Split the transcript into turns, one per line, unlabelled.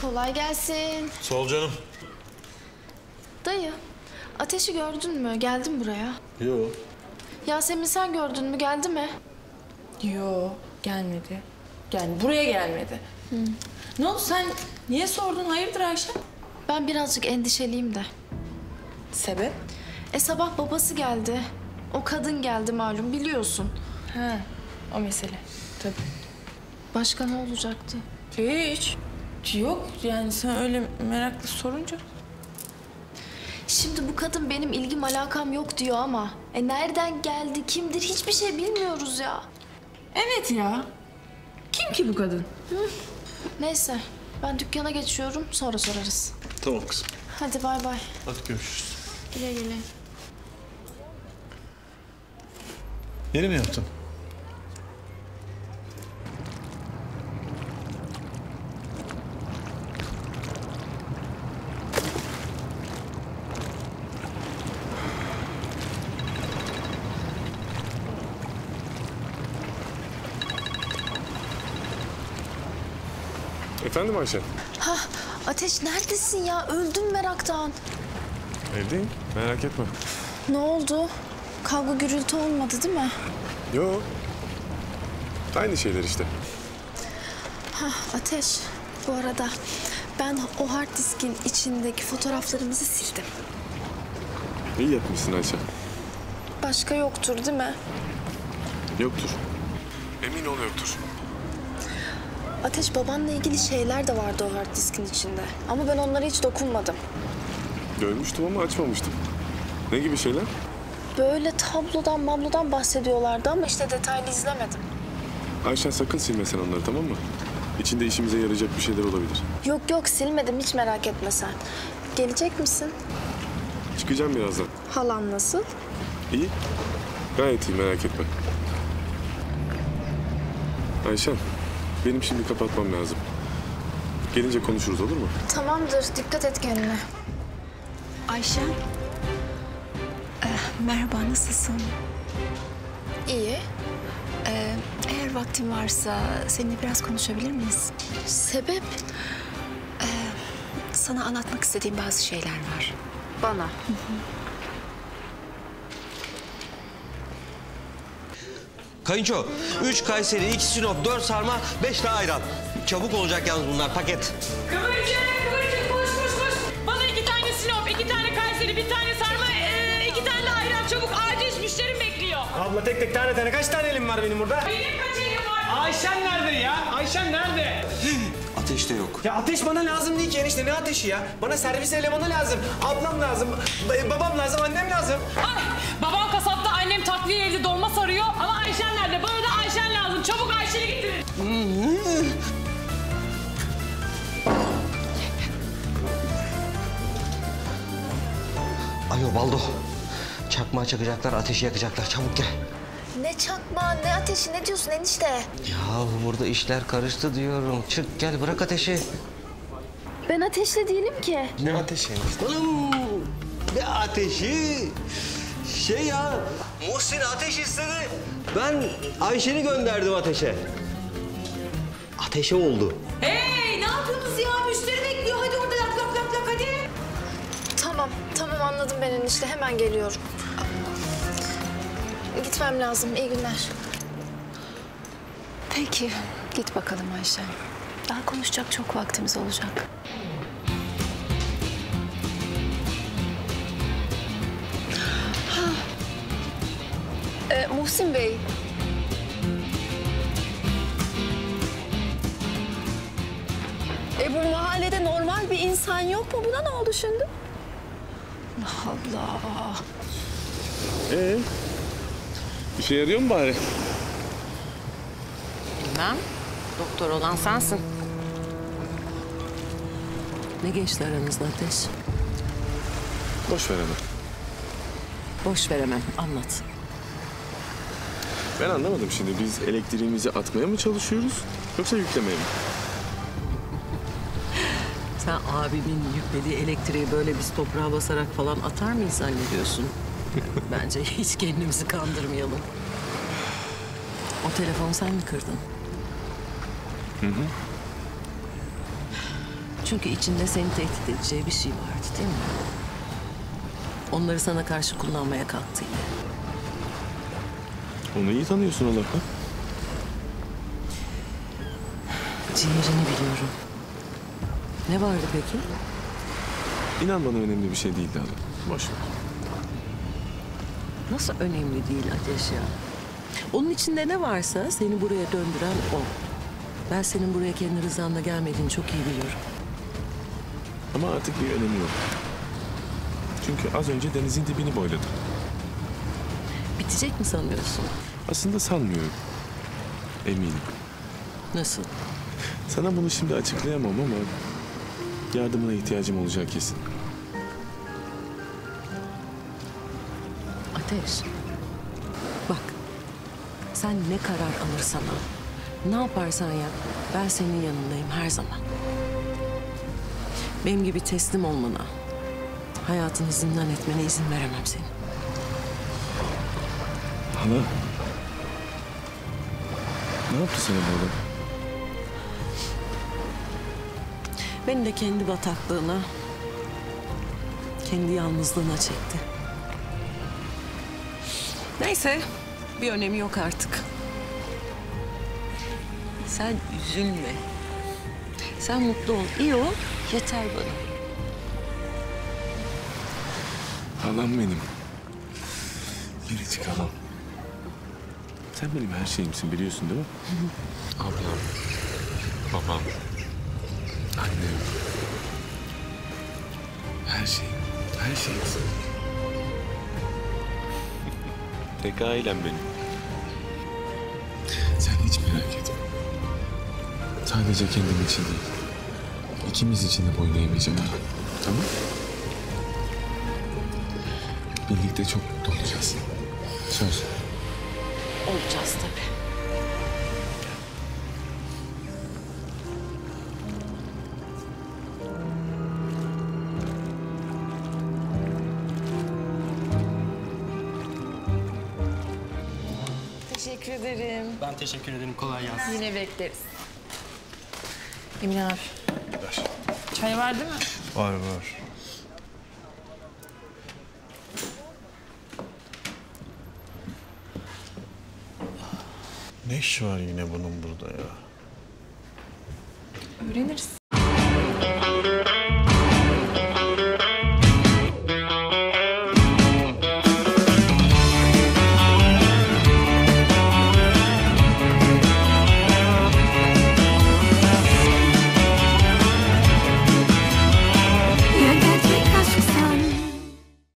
Kolay gelsin.
Sağ ol canım.
Dayı, ateşi gördün mü? Geldin buraya.
Yo.
Yasemin sen gördün mü? Geldi mi?
Yo gelmedi. Gel buraya gelmedi. Ne oldu sen niye sordun hayırdır Ayşe?
Ben birazcık endişeliyim de.
Sebep?
E sabah babası geldi. O kadın geldi malum biliyorsun.
Ha o mesele. Tabii.
Başka ne olacaktı?
Hiç. Yok yani sen öyle meraklı sorunca.
Şimdi bu kadın benim ilgim alakam yok diyor ama. E nereden geldi, kimdir hiçbir şey bilmiyoruz ya.
Evet ya. Kim ki bu kadın?
Neyse ben dükkana geçiyorum sonra sorarız.
Tamam kızım.
Hadi bay bay.
Hadi görüşürüz.
Güle güle.
Yeni mi yaptın?
Efendim Ayşe?
Hah Ateş neredesin ya? Öldüm meraktan.
Evdeyim. Merak etme.
Ne oldu? Kavga gürültü olmadı değil mi?
Yo. Aynı şeyler işte.
Hah Ateş bu arada ben o hard diskin içindeki fotoğraflarımızı sildim.
İyi yapmışsın Ayşe.
Başka yoktur değil mi?
Yoktur. Emin ol yoktur.
Ateş babanla ilgili şeyler de vardı o hard diskin içinde. Ama ben onlara hiç dokunmadım.
Görmüştüm ama açmamıştım. Ne gibi şeyler?
Böyle tablodan mablodan bahsediyorlardı ama işte detaylı izlemedim.
Ayşen sakın silme sen onları tamam mı? İçinde işimize yarayacak bir şeyler olabilir.
Yok yok silmedim hiç merak etme sen. Gelecek misin?
Çıkacağım birazdan.
Halan nasıl?
İyi. Gayet iyi merak etme. Ayşen, benim şimdi kapatmam lazım. Gelince konuşuruz olur mu?
Tamamdır dikkat et kendine.
Ayşe. Ee, merhaba, nasılsın?
İyi.
Ee, eğer vaktin varsa seninle biraz konuşabilir miyiz?
Sebep?
Sana anlatmak istediğim bazı şeyler var.
Bana.
Kayınço, üç Kayseri, iki Sinop, dört sarma, beş de ayran. Çabuk olacak yalnız bunlar paket.
Kıvırcık, kıvırcık, koş koş koş. Bana iki tane Sinop, iki tane Kayseri, bir tane sarma, ee, iki tane de ayran. Çabuk acil müşterim bekliyor.
Abla tek tek tane tane kaç tane elim var benim burada?
Benim kaç elim var?
Ayşen nerede ya? Ayşen nerede?
Ateş de yok.
Ya ateş bana lazım değil ki enişte ne ateşi ya? Bana servis elemanı lazım, ablam lazım, ba- babam lazım, annem lazım.
Ay, babam kasapta, annem takviye evde dolma sarıyor. Ama Ayşen nerede? Bana da Ayşen lazım. Çabuk Ayşen'i getirin.
Alo Baldo. Çakmağı çakacaklar, ateşi yakacaklar. Çabuk gel.
Ne çakma ne ateşi ne diyorsun enişte?
Ya burada işler karıştı diyorum. Çık gel bırak ateşi.
Ben ateşli değilim ki.
Ne ateşi enişte?
Oğlum ne ateşi? Şey ya Muhsin ateş istedi. Ben Ayşe'ni gönderdim ateşe. Ateşe oldu.
Hey, ne yapıyorsunuz ya? Müşteri bekliyor. Hadi orada lak lak lak lak hadi.
Tamam tamam anladım ben enişte hemen geliyorum. Gitmem lazım iyi günler.
Peki, git bakalım Ayşe. Daha konuşacak çok vaktimiz olacak.
Muhsin Bey. E bu mahallede normal bir insan yok mu? Buna ne oldu şimdi?
Allah.
Ee, işe yarıyor mu bari?
Bilmem. Doktor olan sensin. Ne geçti aranızda Ateş?
Boş ver hemen.
Boş veremem. Anlat.
Ben anlamadım şimdi biz elektriğimizi atmaya mı çalışıyoruz yoksa yüklemeye mi?
Sen abimin yüklediği elektriği böyle biz toprağa basarak falan atar mıyız zannediyorsun? Bence hiç kendimizi kandırmayalım. O telefonu sen mi kırdın? Çünkü içinde seni tehdit edeceği bir şey vardı değil mi? Onları sana karşı kullanmaya kalktı yine.
Onu iyi tanıyorsun Allah'tan.
Ciğerini biliyorum. Ne vardı peki?
İnan bana önemli bir şey değildi hala. Boş ver.
Nasıl önemli değil Ateş ya? Onun içinde ne varsa seni buraya döndüren o. Ben senin buraya kendi rızanla gelmediğini çok iyi biliyorum.
Ama artık bir önemi yok. Çünkü az önce denizin dibini boyladı.
Bitecek mi sanıyorsun?
Aslında sanmıyorum. Eminim.
Nasıl?
Sana bunu şimdi açıklayamam ama yardımına ihtiyacım olacak kesin.
Ateş. Bak. Sen ne karar alırsan al. Ne yaparsan yap. Ben senin yanındayım her zaman. Benim gibi teslim olmana, hayatını zindan etmene izin veremem senin.
Hala. Ne yaptı sana böyle?
Beni de kendi bataklığına, kendi yalnızlığına çekti. Neyse, bir önemi yok artık. Sen üzülme. Sen mutlu ol, iyi ol, yeter bana.
Halam benim. Biricik halam. Sen benim her şeyimsin biliyorsun değil mi? Ablam. Babam. Annem. Her şeyim. Her şeyimsin. Tek ailem benim. Sen hiç merak etme. Sadece kendim için değil. ikimiz için de boylayamayacağım. Tamam Birlikte çok mutlu olacağız. Söz.
Olacağız tabii.
Teşekkür ederim.
Ben teşekkür ederim. Kolay gelsin.
Yine bekleriz. Emin abi. Çay var değil mi?
Var var. Ne işi var yine bunun burada ya?
Öğreniriz.